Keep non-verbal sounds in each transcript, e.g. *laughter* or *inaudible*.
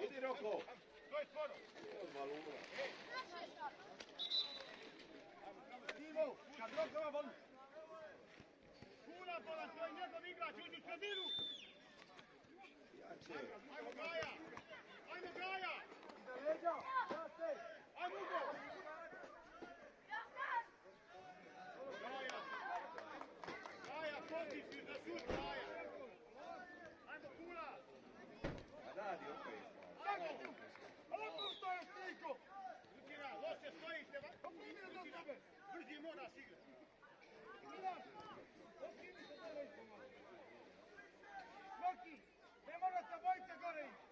Idi Roko! Je. Bolan, to je njegov igrač, uđi u sredinu! Ajmo Gaja! Ajmo Gaja! Ajmo Ugo! Gaja! Gaja, poziciju za šut, Gaja! Ajmo Kula! A radi opet. Ajmo! Opusto je Stiko! Lutina, loše stojite, va? Lutina, brži moraš igrati. Loki, ne morate bojite gore ići.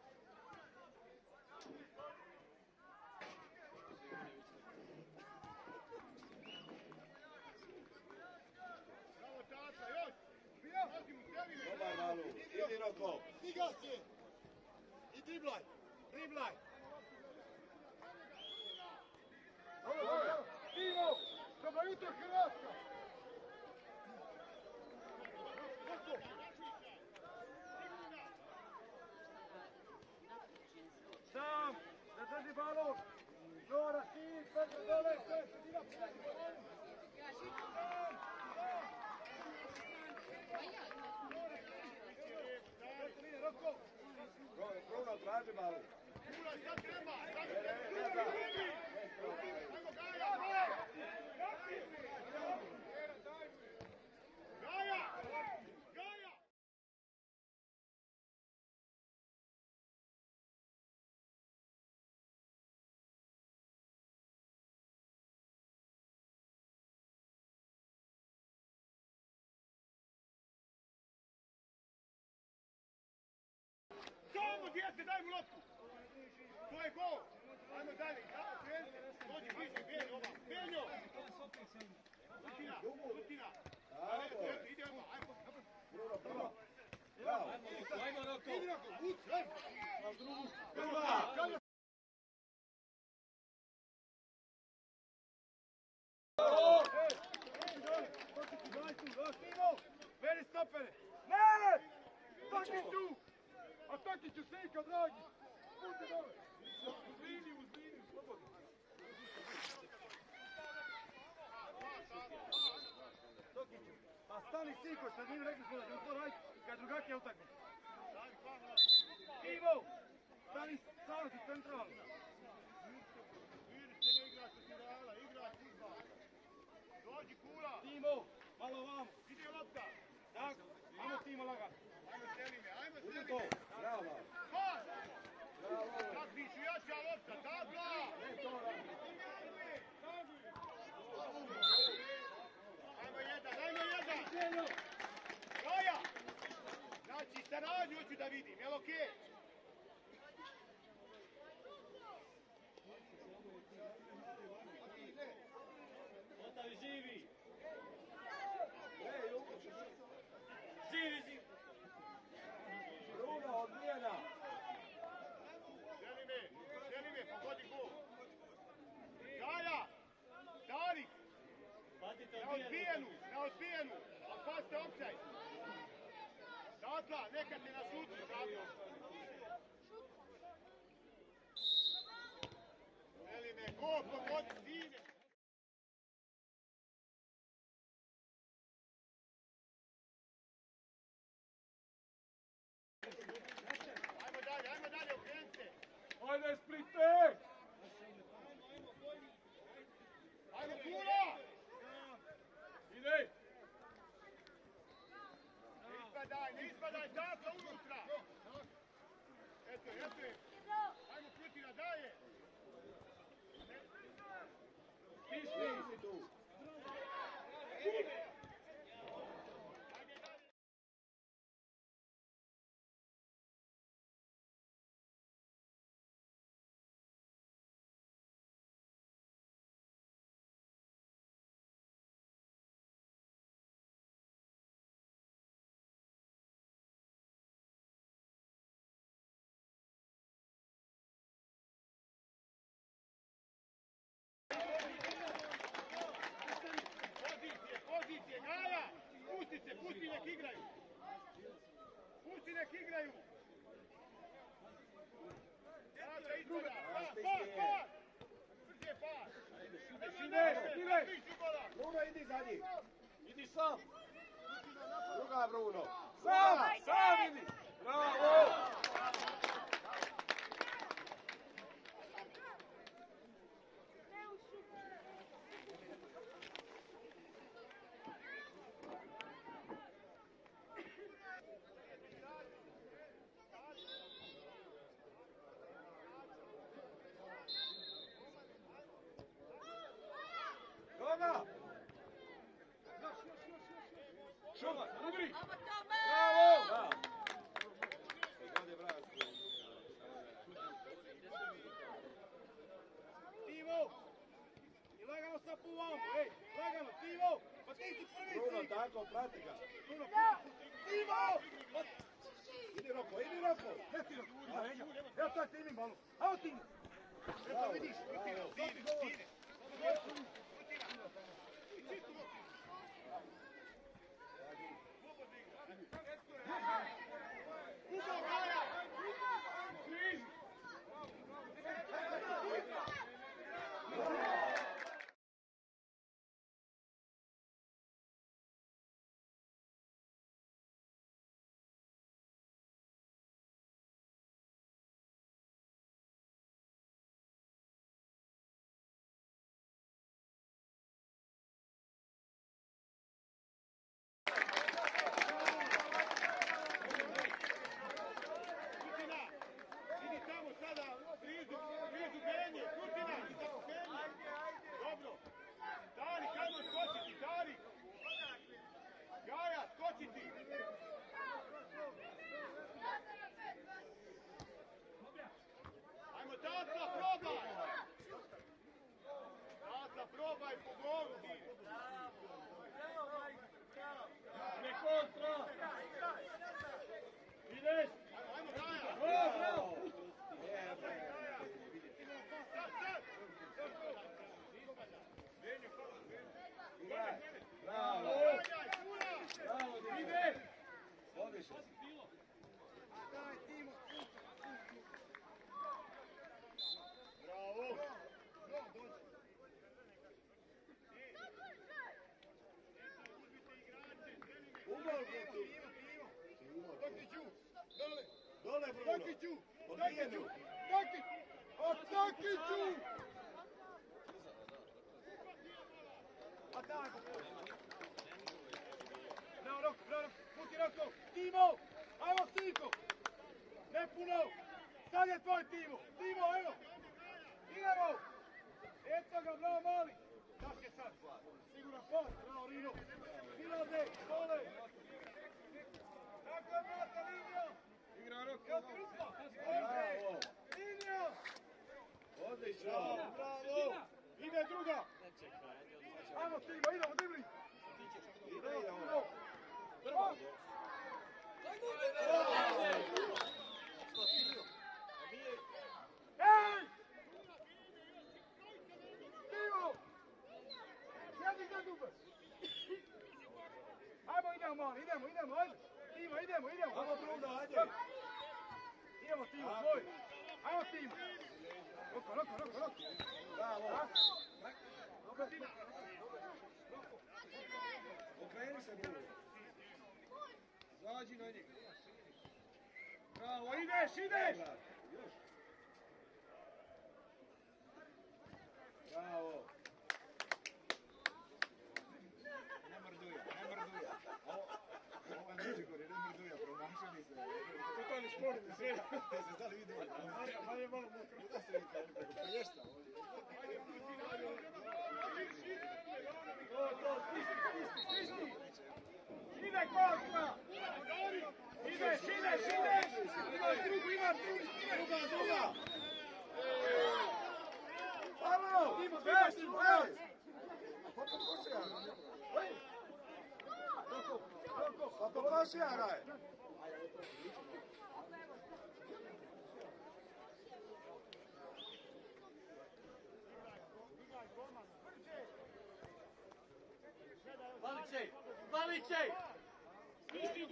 Bravo, Tata, još! Mu ne? Dobar Malu. Idi Roko. stiga si. I driblaj, driblaj. Dobro jutro Hrvatska. Sam, da drži balon. Nora, ti, Petro, dole, sve, sredina, Roko, Bruno, traži Malu. Kula, sad treba! Sad Ne, ne, ne, treba! ne. Djete, daj mu loptu! To je gol! Ajmo dalje, dođi bliže, Beljo, ova, Beljo! Lutina, Lutina! Tako je. Eto, ide ova, ajmo. Bravo. Idi Roko, vuč, ej! Prva. Veri stopere! Ne! Tokiću! A Tokiću, slika, dragi! Pusti dole! Uz liniju, uz liniju, slobodno! Tokiću, pa stani siko, sad njim rekli smo da ćemo to raditi kad drugačija utakmica. Ivo! Stani, stani si centralno! Vidite, ne igraš u Tirala, igraš. Dođi kula, Timo, malo vamo! ide lopta. Tako, ajmo Timo lagat! Ajmo seli me, ajmo Idi to. Bravo! Bravo. Biću jača lopta, tabla! Ne to radi. Ajmo jedan, ajmo jedan! Gaja! Znači, saradnju hoću da vidim, jel okej? Ostavi živi! Ne, Jugo. Živi, živi! Bruno, odbijena. Želi me, želi me, pogodi gol. Gaja! Darik! Patite Na odbijenu, na odbijenu! A pazite općaj! Dakla, neka te na šutu, Dakla! Želi me, gol, pogodi, sine! Ajmo dalje, ajmo dalje, okrenite! Ajde, Splite! Ajmo kula! Ide! Ne ispadaj, ne ispadaj, dakle unutra! Eto je, eto je! Ajmo Kutina, daje! Ne- pusti nek igraju. Pusti nek igraju. Sada. Pas, pas, pas. Brže ide. Bruno, idi za njih. Idi sam. Druga Bruno. Sam, sam idi. Bravo. Sa po vamo, ej. Lagano, Tivo. Pa ti si prvi Bruno, si. tako, prati ga. Bruno, pusti, pusti. Tivo. Pa Idi Roko, idi Roko. Ne ti Evo tak ti imi malo. Evo ti. Bravo, vidiš, bravo. Stine, stine. Tatla, probaj po golu. Ne kontra. Ideš. Ajmo, Gaja. Bravo, bravo. Sad, sad. Igraj. Bravo. Gaja, puna. Bravo, Dino. Ide. Odlično. Bravo. Umor ga tu. Tokiću, dole. Bruno. Tokiću, Odbijenu. Tokić. A tako. Bravo, Roko, bravo, puti Roko. Timo, ajmo Siko. Ne puno. Sad je tvoj Timo. Timo, evo. Idemo. Eto ga, bravo, mali. Daš je sad. Siguran pas, bravo, Rino. Milade, dole. Tako je, brate, linija. Igra Roko. Evo ti rupa. Bravo. Linija. Odlično. Bravo. Ide druga. Ajmo Timo, idemo, Dimri. Ide, ide Timo. ono. Bravo. Ej! Timo! Sjedi za zube! Ajmo, idemo, idemo, idemo, ajde! Timo, idemo, idemo! Ajmo, Bruno, ajde. Idemo, Timo, tvoj! Ajmo, Timo! Roko, roko, roko, roko! Bravo. Dobro, Timo! Okreni se, Bruno. Zađi na njega! Bravo, ideš, ideš! Još. Bravo. Ne mrduja, ne mrduja. Ovo, ovo je Međugorje, ne mrduja, promašili se. Totalni sport, sve! Jeste stali vidjeli? Manje malo mokro. Kuda se vidi, kao preko pelješta. To, to, stisni, stisni, stisni! Ide kontra! Ideš, ideš, ideš! Imaš drugu, imaš drugu! Druga, druga. Bravo! Timo, Ej, super! ej. Pa pokosija. Roko, roko! Pa pokosija, raj. Valičej! Valičej!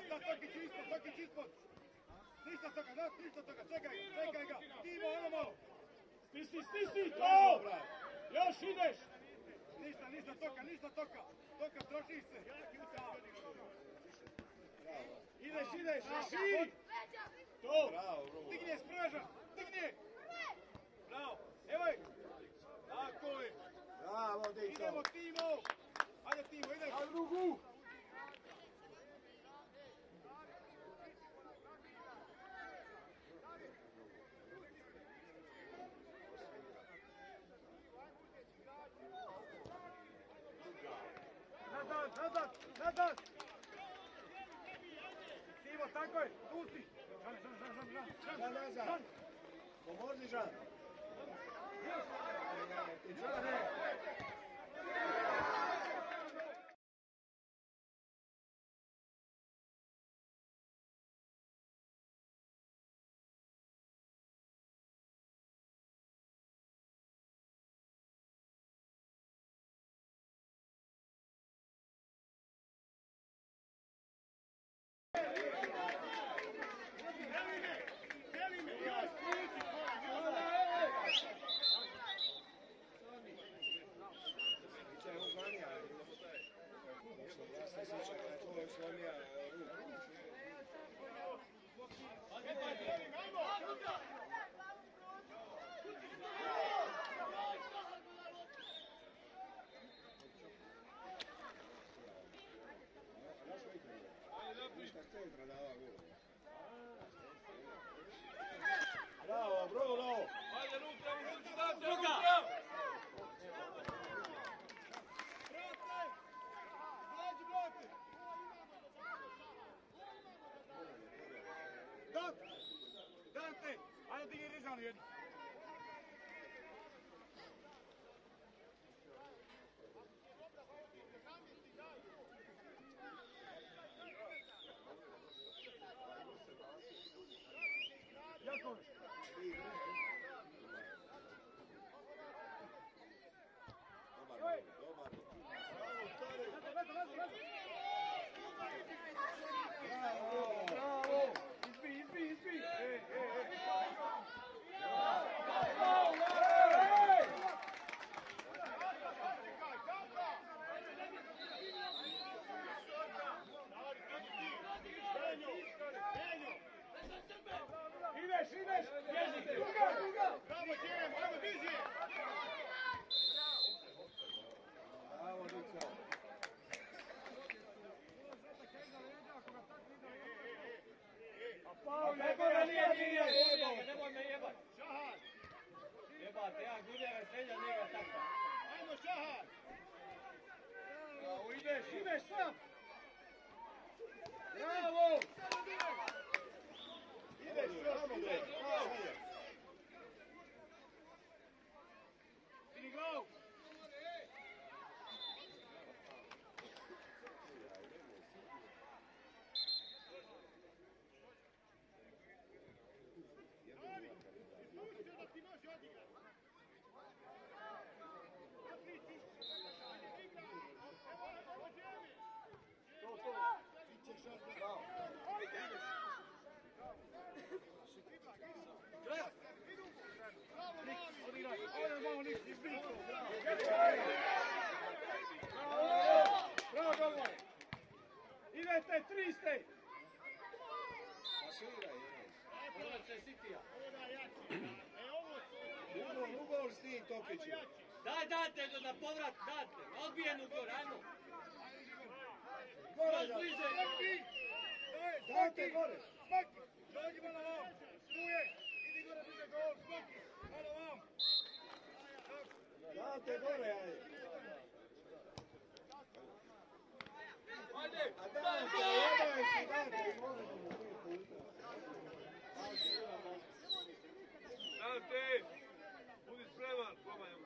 Ništa, Tokić ispod, Tokić ispod. Ništa toga, da, ništa toga, čekaj čekaj ga. Timo, evo malo. Stisni, stisni, to! Još ideš! Ništa, ništa toka, ništa toka. Toka, troši se. Ideš, ideš, širi. To! Je, spremažan, digni. Bravo, evo je. Tako je. Bravo, dejco. Idemo, Timo. Ajde, Timo, ideš. Nazad, nazad. Timo, tako je, tu si. Žan, žan, žan, žan, žan. Žan nazad. Pomozi, Žan. I Žane. Idete, tri ste! Pasiraj, je. Pogledaj se Sitija. E. Ugol, ugol s tim Tokićem. Daj, date do na povrat, date. Odbijenu gor, ajmo. Gore, da. Smaki! Dajte gore. Smaki! Dođi malo vam! Tu je! Idi gore, bliže gol! Smaki! Malo vam! Date gore, ajde. Ajde. A date, jebaj si, date, izvolite mu pet puta. Dante, budi spreman, pomanjam.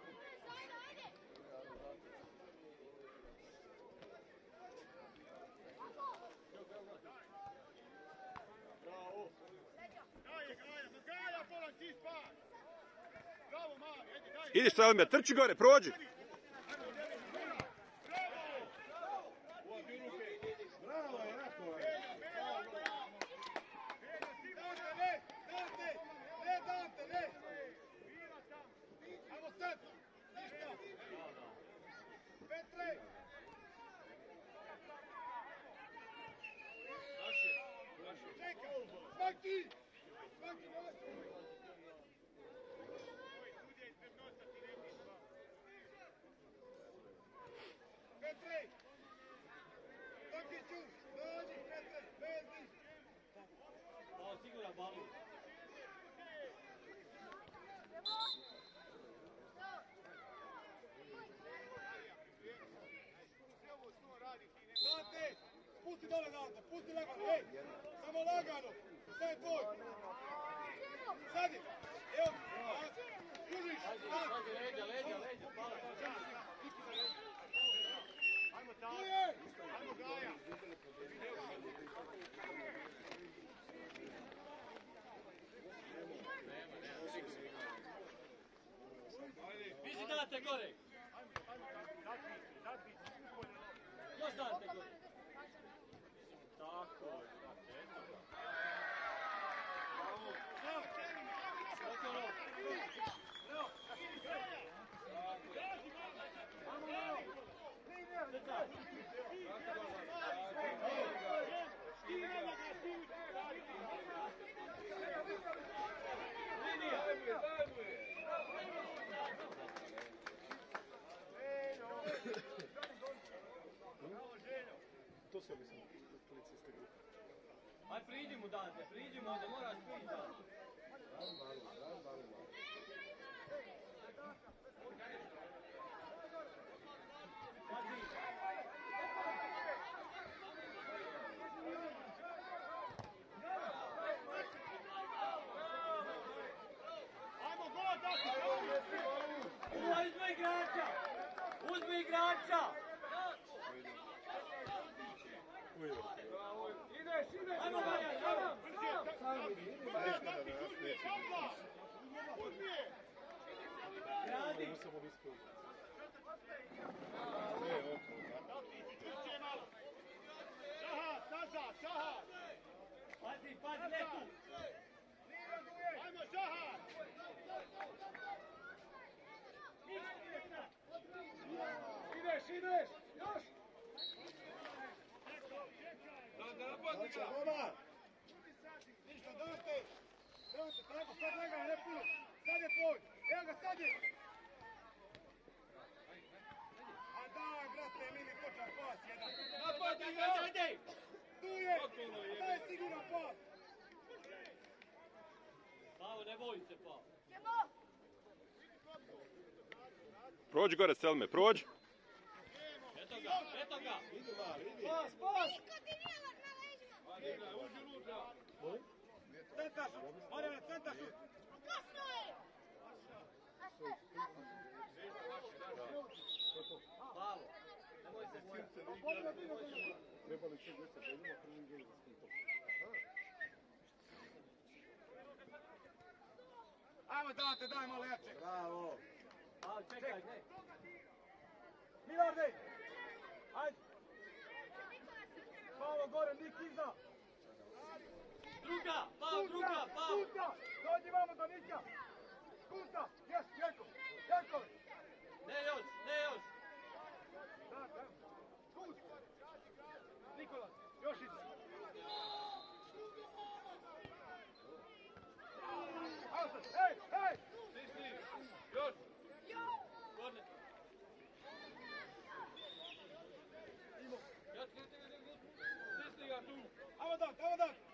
Bravo! Gaja, ti spas! Bravo! Idi trči gore, prođi. Bravo, je, Petre! Naše, naše. Čekaj! Svaki! Svaki dolazi! Sudija ispred nosa ti ne vidiš. Petre! Čuš! Dođi, Petre! Sve ovo radi ti ne Dante! Pusti dole Dante! Pusti lagano! Ej! Samo lagano! Sad je tvoj! Sad je! Evo! Kužiš! Leđa, leđa, leđa, Viži Dante gore. Još Dante gore. Tako je. Eto ga. Gotovo. Crta. Linija. Daj mu je. To se mislim, policiste grupe. Aj priđi mu Dante, priđi mu ovdje, moraš priđi Dante. Dam balu, dam balu malo. Pazi. Ajmo gol dati. Uva, uzmi igrača! Uzmi igrača! Ideš, ideš. Ajmo Marjan, ajmo! Uzmi je. Gradi! Ovo samo nisko. Ne, oko. Dati, čuće malo. Šahat, nazad, šahat. Pazi, pazi, ne tu! Ajmo šahat. Ideš, ideš. Još. Da, da napadi ga. Dobar! Ništa, Dante! Dante, tako, sad lagano, ne puno! Sad je tvoj! Evo ga, sad je! A daj, brate, mili kočar pas jedan! Napadi ga. Tu je! Je. Daj siguran pas! Pavo, ne boj se, Pavo. Prođi gore, Selme, prođi. Eto ga, eto ga! Pas, pas! Ajde, igraj, uđi unutra. Centar šut! Marjana, centar šut! Pavo, nemoj se bojati. Trebali će djeca da idemo. Ajmo Dante, daj malo jače! Bravo! Pavo, čekaj, ne. Milarde! Ajde! Pavo gore, Nik iza! Druga, Pavo, druga, Pavo! Kunta! Dođi vamo do Nika! Kunta! Jes, Janko! Janko! Ne još, ne još! Da, da. Kut! Nikola, još iza! Ajmo sad, hej, hej! Stisni. Još. Gorne. Još. Stisni ga tu. Ajmo Dan, ajmo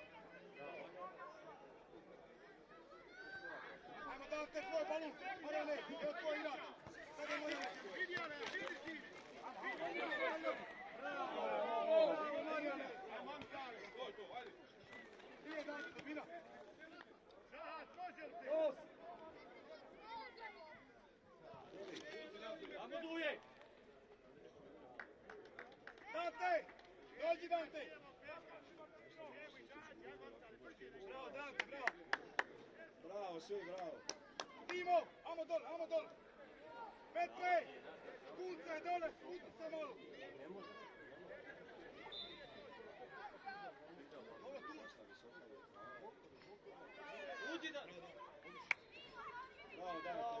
Ajmo da te tvoj balon, Marane, evo tvoj igrač. Sada Bravo, Marane. Mam stari, to je to, ajde. Prije daj, Bina. Zahat, možete. Os. Ajmo duje. Dante, dođi Dante. Dante. Branko, bravo. Bravo, svi, bravo. Timo, amo dol, amo dol. Petre, škunca je dole, škunca se malo. Uđi da... Bravo, bravo.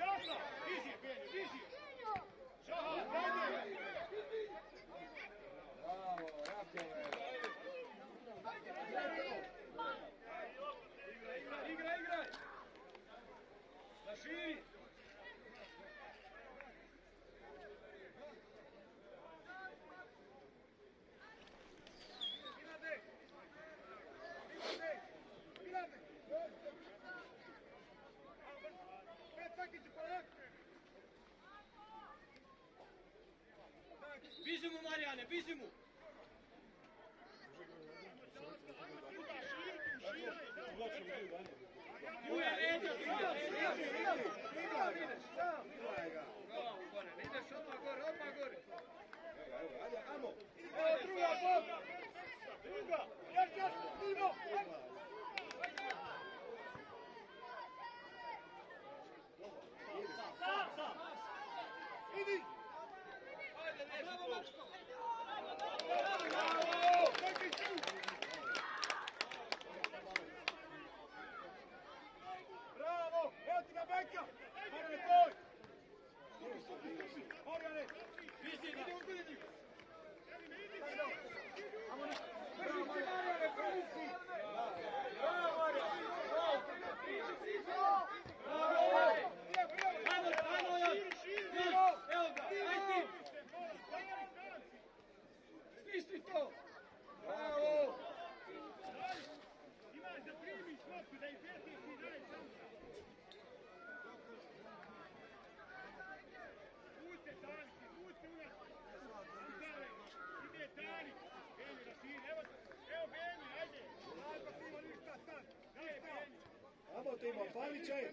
Evo, Pavića je.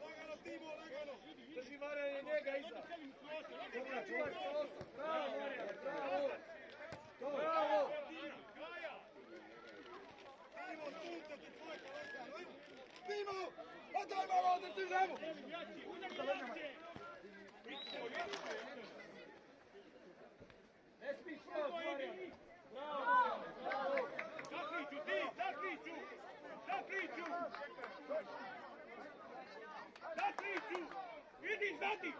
Lagano, Timo, lagano. Drži Marjan njega iza. Dobra, čuvar, bravo, Marjan, bravo. To, bravo. Timo, sunce, ti tvoj kolega. Timo, odaj malo, da ti žemu. Ne smiješ proći, Marjan. vi znati?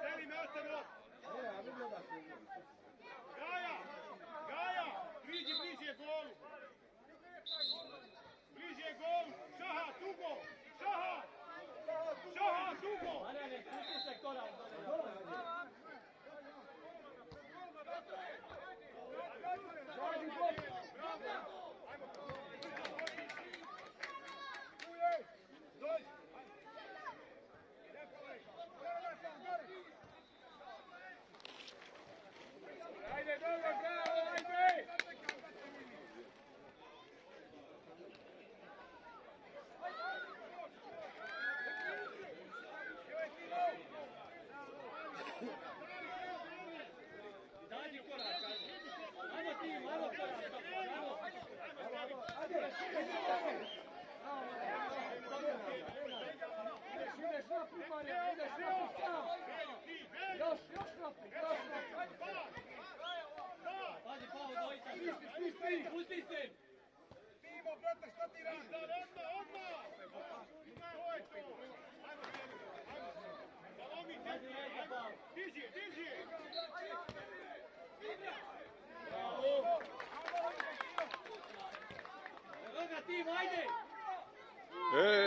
Seli me ostavila. Gaja, Gaja, priđi bliže golu. Bliže gol, šaha, dugo, šaha, šaha, dugo. Ma ne, ne, se kora. Hey.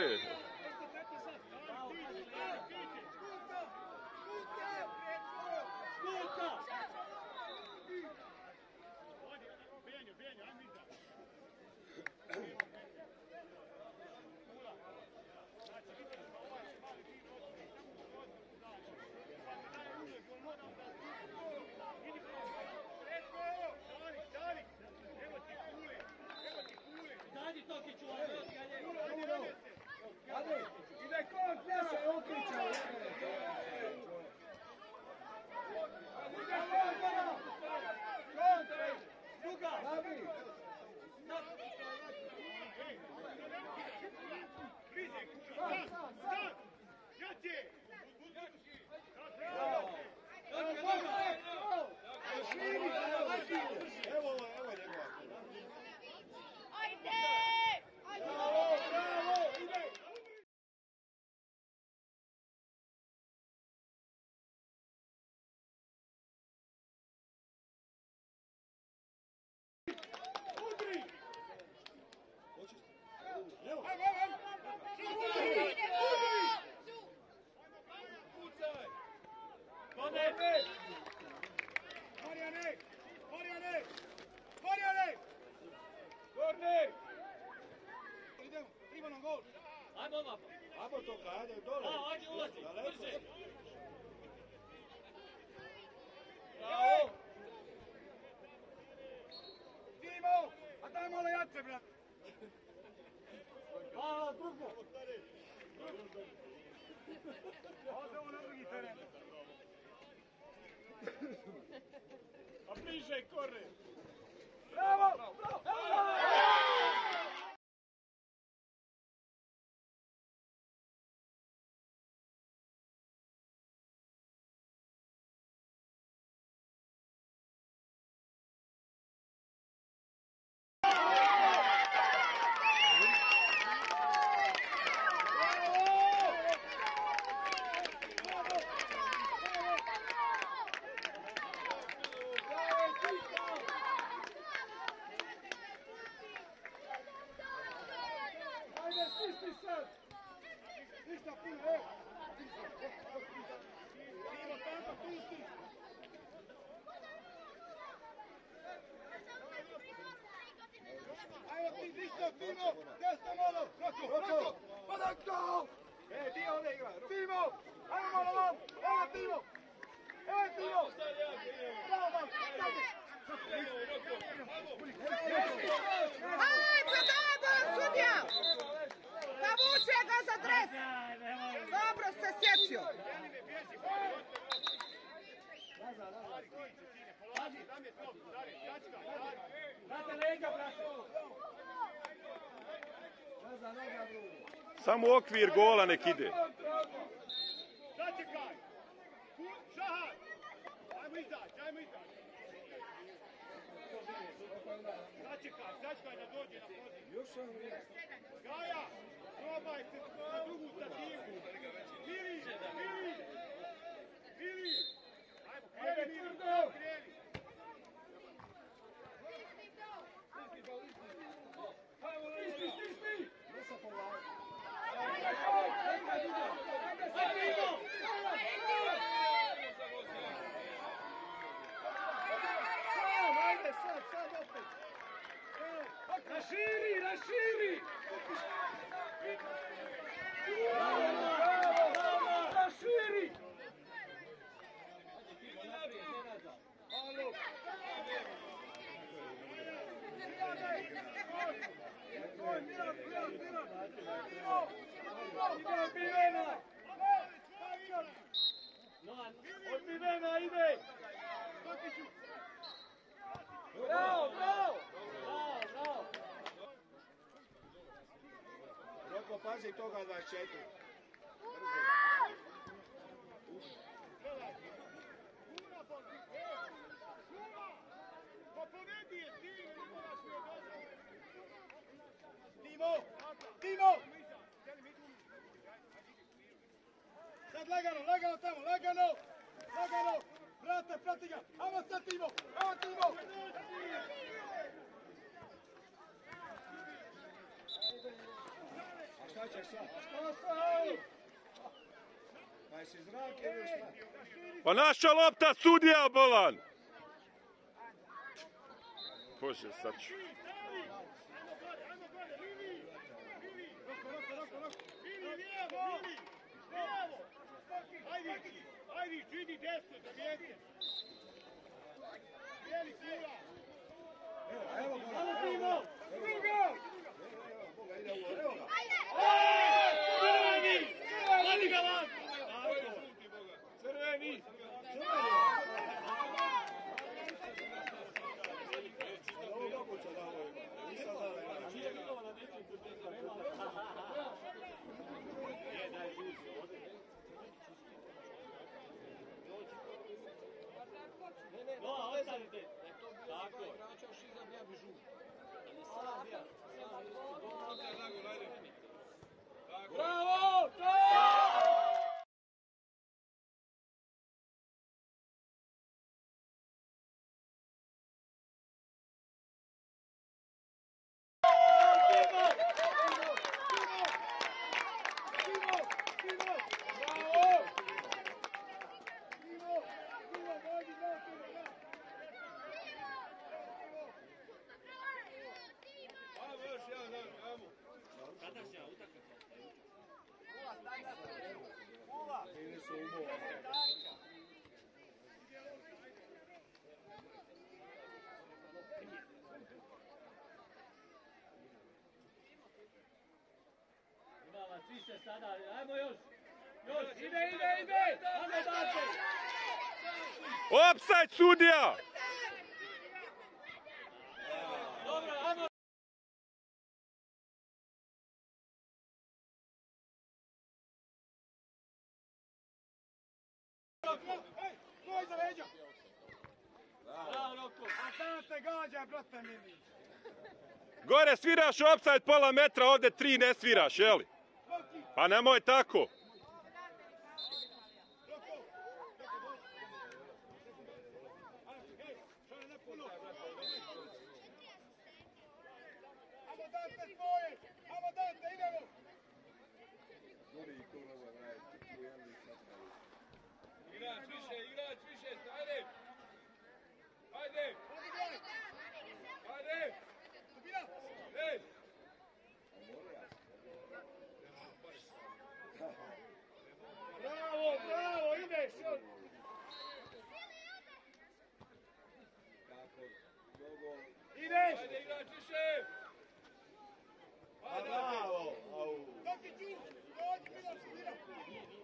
Ajmo ovako. Ajmo to ajde, dole. A, ajde ulazi, brže. Bravo. Timo, a daj malo jače, brat. A, drugo. *laughs* Ode ovo na drugi teren. A bliže kore. Bravo, bravo. bravo. Samo okvir gola nek ide. ajeitou o guarda-cheque. Ćeš sad. Što sad? Pa jesi zrak ili šta? Pa naša lopta sudija bolan! Bože, sad ću. Ajde, idi desno, zamijeti. Bijeli sura. Evo Ajmo, evo Timo! ga. Drugo! Evo Bravo! Više sada. Ajmo još. Još. Ide, ide, ide. Ajmo. Opsajd sudija! Dobro, ajmo. Ej, ko iza leđa? Bravo, Roko. A sad te gađa, brate mili. Gore sviraš opsajd pola metra, ovdje tri ne sviraš, jeli? Pa nemoj tako. Roko. Ajde, hej, šalje ne puno. Amo Dante tvoje, amo Dante, idemo. Gori i kurova, radite. Tu jedan i sad pravi. Igrač više, igrač više, ajde. Ajde, Odigraj, ajde. dubina. Ej. Bravo, bravo, ideš. još. Kako? Gogol. Ideš. Ajde, igrač više. Ajde, Bravo! Au. Dokiću, dođi, Miloš, dubina.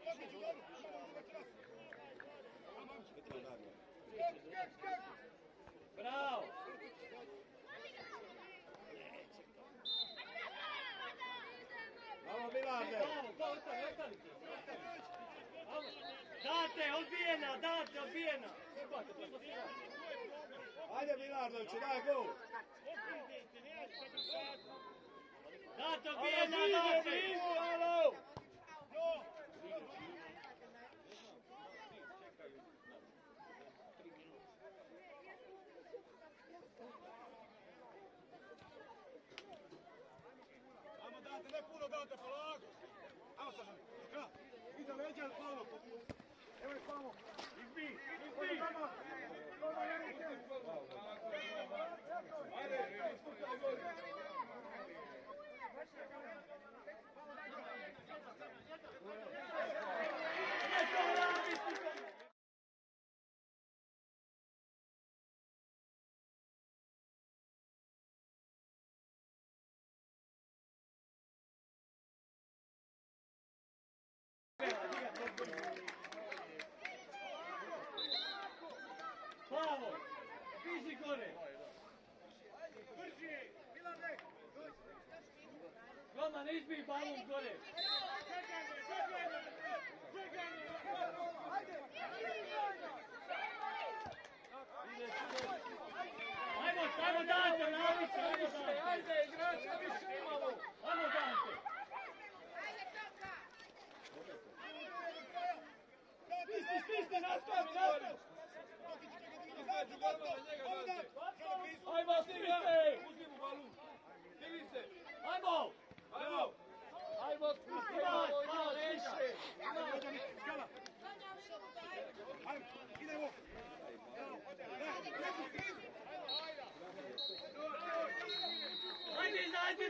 Dokiću, dobro. Petra Nagla. Skok, skok, skok. Bravo. Bravo Milane! Bravo, ko ostane, ostanite. Ajmo. Date, odbijena, date, odbijena. Ubate, pa što se radi? Ajde Milardoviću, daj gol! Date, odbijena, date. Alo. No. Ajmo date, ne puno date, polago. Ajmo sad, ka, iza leđa, Pavlo. Evo je Bravo! Piši gore! Brži! Milan Milane! Goma, ne izbij balon gore! Čekaj me! Čekaj me! Čekaj me! Ajde! Ajmo, ajmo Dante, ajmo Dante! Ajde, igrača biš imamo! Ajmo Dante! Ajde, Toka! Stisni, stisni, nastavi, nastavi! gađu, golman na njega gađe. Ajmo, snimite! Uzmi mu balu. Snimi se. Ajmo! Ajmo! Ajmo, skupaj malo, ima više. ajde, idemo. Ajde,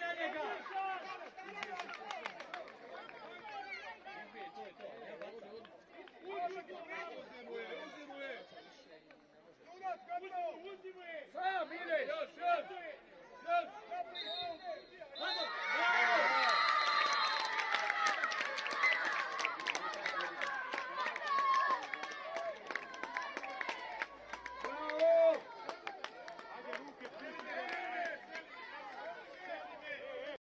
Fire,